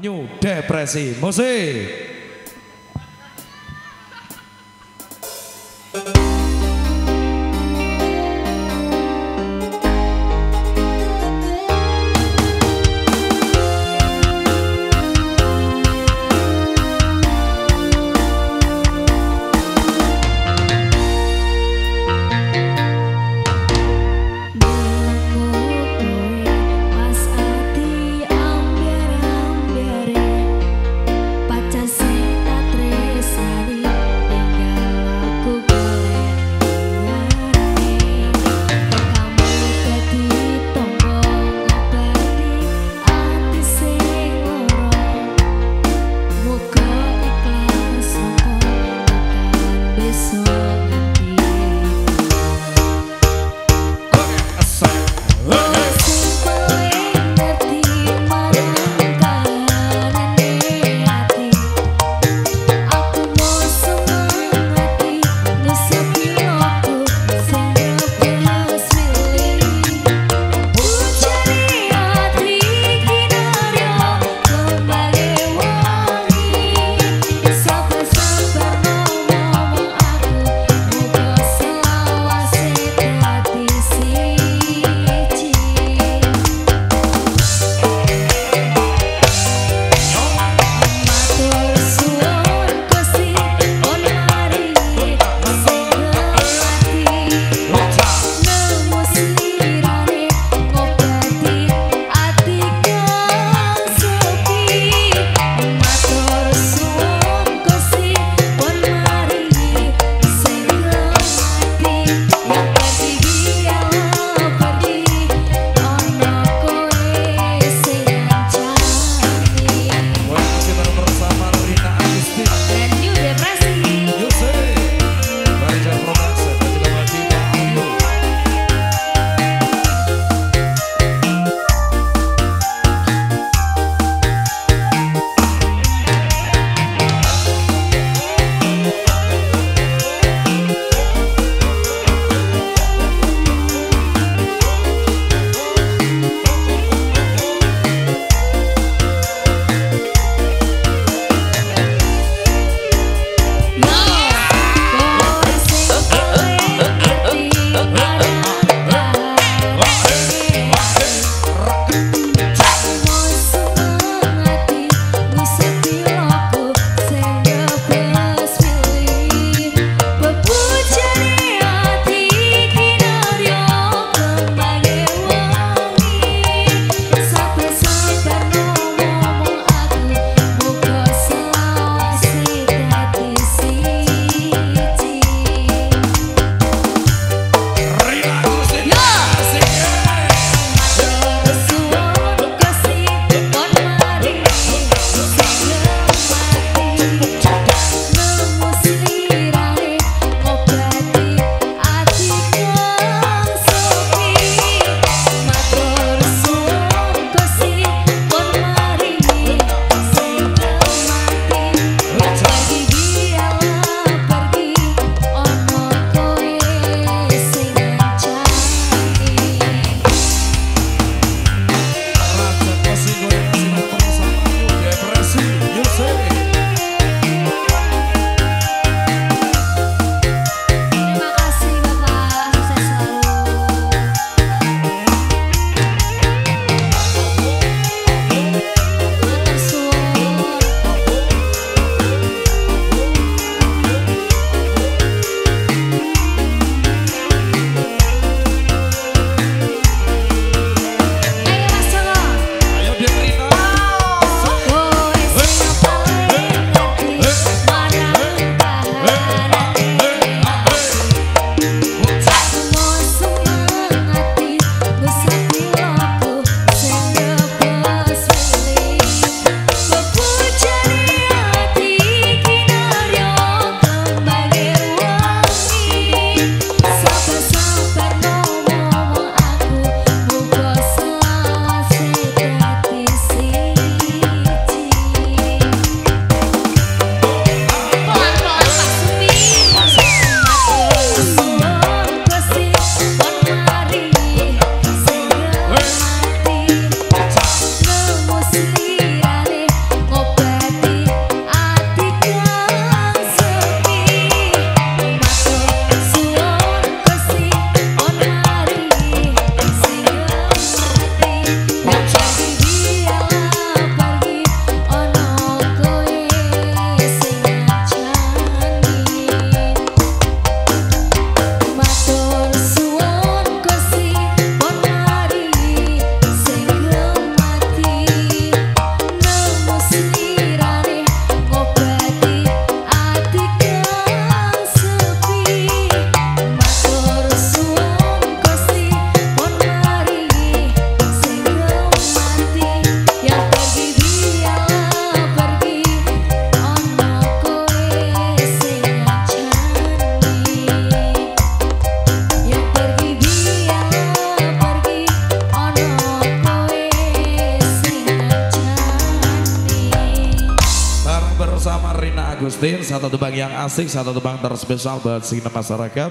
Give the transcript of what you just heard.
New Depresi. Musik. Agustin. Satu tebang yang asik, satu tebang terspesial buat sini masyarakat.